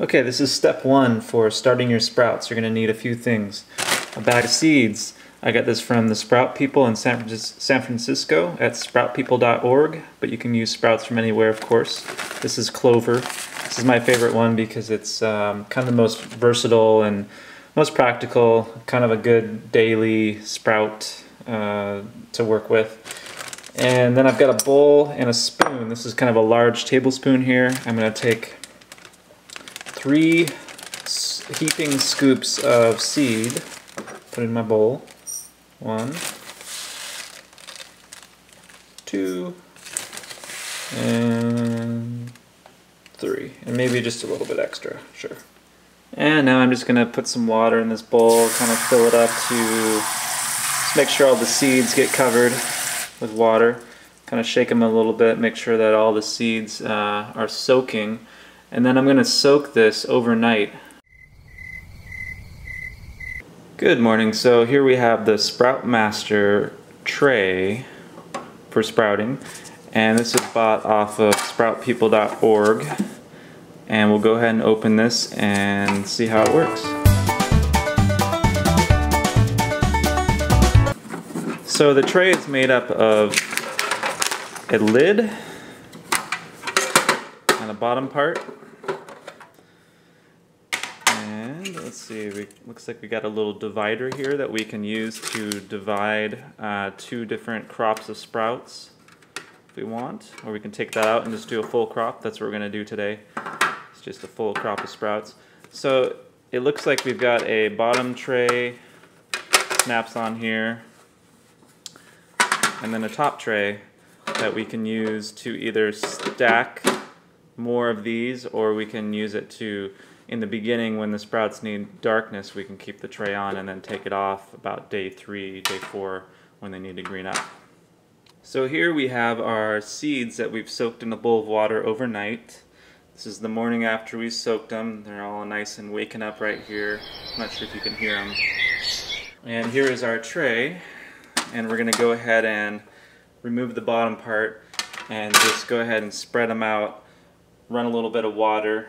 Okay, this is step one for starting your sprouts. You're going to need a few things. A bag of seeds. I got this from the Sprout People in San Francisco at sproutpeople.org, but you can use sprouts from anywhere, of course. This is clover. This is my favorite one because it's um, kind of the most versatile and most practical, kind of a good daily sprout uh, to work with. And then I've got a bowl and a spoon. This is kind of a large tablespoon here. I'm going to take three heaping scoops of seed, put in my bowl. One, two, and three. And maybe just a little bit extra, sure. And now I'm just gonna put some water in this bowl, kind of fill it up to just make sure all the seeds get covered with water. Kind of shake them a little bit, make sure that all the seeds uh, are soaking and then I'm going to soak this overnight. Good morning. So here we have the Sprout Master tray for sprouting. And this is bought off of sproutpeople.org. And we'll go ahead and open this and see how it works. So the tray is made up of a lid the bottom part And let's see, we, looks like we got a little divider here that we can use to divide uh, two different crops of sprouts if we want. Or we can take that out and just do a full crop. That's what we're going to do today. It's just a full crop of sprouts. So it looks like we've got a bottom tray, snaps on here, and then a top tray that we can use to either stack more of these or we can use it to in the beginning when the sprouts need darkness, we can keep the tray on and then take it off about day three, day four when they need to green up. So here we have our seeds that we've soaked in a bowl of water overnight. This is the morning after we soaked them. They're all nice and waking up right here. I'm not sure if you can hear them. And here is our tray. And we're going to go ahead and remove the bottom part and just go ahead and spread them out. Run a little bit of water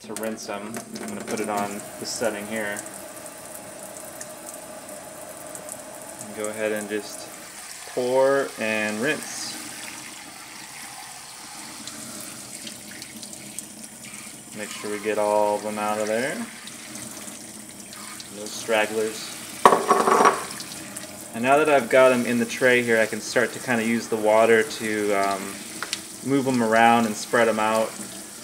to rinse them. I'm going to put it on the setting here. And go ahead and just pour and rinse. Make sure we get all of them out of there. No stragglers. And now that I've got them in the tray here, I can start to kind of use the water to um, move them around and spread them out.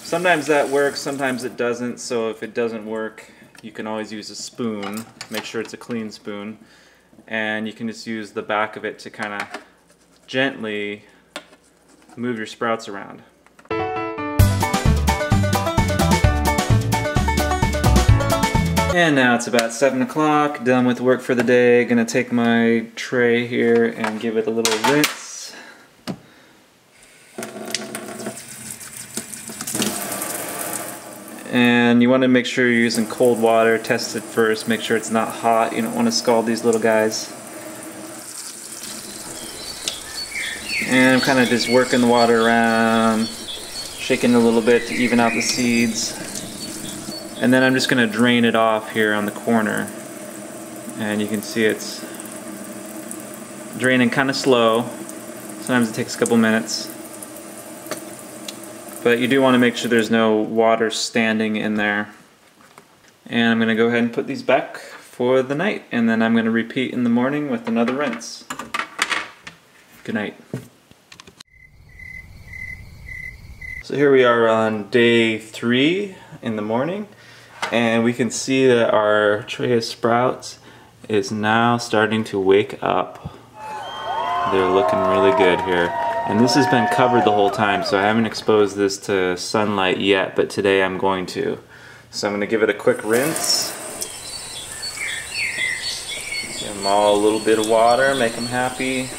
Sometimes that works, sometimes it doesn't, so if it doesn't work, you can always use a spoon. Make sure it's a clean spoon. And you can just use the back of it to kind of gently move your sprouts around. And now it's about 7 o'clock, done with work for the day. Gonna take my tray here and give it a little rinse. And you want to make sure you're using cold water test it first make sure it's not hot you don't want to scald these little guys. And I'm kind of just working the water around shaking a little bit to even out the seeds. And then I'm just going to drain it off here on the corner. And you can see it's draining kind of slow. Sometimes it takes a couple minutes but you do want to make sure there's no water standing in there. And I'm going to go ahead and put these back for the night, and then I'm going to repeat in the morning with another rinse. Good night. So here we are on day three in the morning, and we can see that our tray of sprouts is now starting to wake up. They're looking really good here. And this has been covered the whole time, so I haven't exposed this to sunlight yet, but today I'm going to. So I'm going to give it a quick rinse. Give them all a little bit of water, make them happy.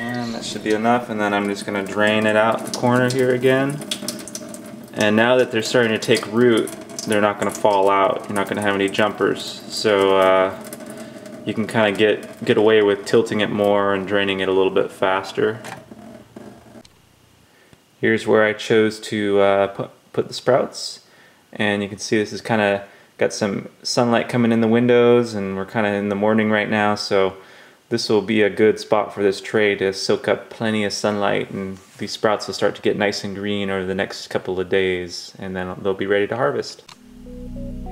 And that should be enough, and then I'm just going to drain it out the corner here again. And now that they're starting to take root, they're not going to fall out. You're not going to have any jumpers. So uh, you can kind of get, get away with tilting it more and draining it a little bit faster. Here's where I chose to uh, put, put the sprouts. And you can see this is kind of got some sunlight coming in the windows and we're kind of in the morning right now. So this will be a good spot for this tray to soak up plenty of sunlight and these sprouts will start to get nice and green over the next couple of days and then they'll be ready to harvest.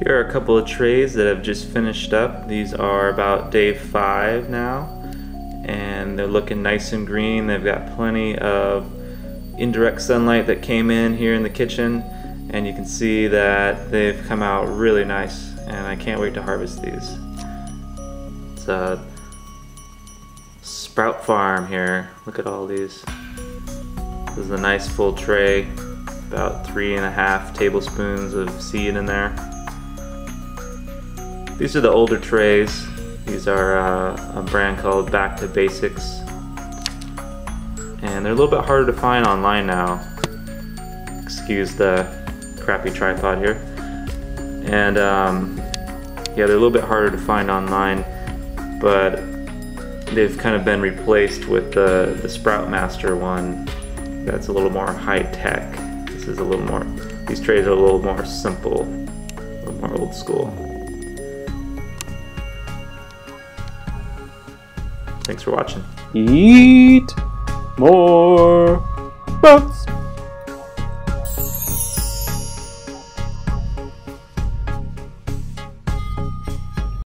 Here are a couple of trays that have just finished up. These are about day five now and they're looking nice and green. They've got plenty of indirect sunlight that came in here in the kitchen and you can see that they've come out really nice and I can't wait to harvest these. It's a sprout farm here. Look at all these. This is a nice full tray, about three and a half tablespoons of seed in there. These are the older trays. These are uh, a brand called Back to Basics. And they're a little bit harder to find online now. Excuse the crappy tripod here. And um, yeah, they're a little bit harder to find online, but they've kind of been replaced with the, the Sprout Master one that's a little more high tech. This is a little more, these trays are a little more simple, a little more old school. Thanks for watching. Eat more sprouts.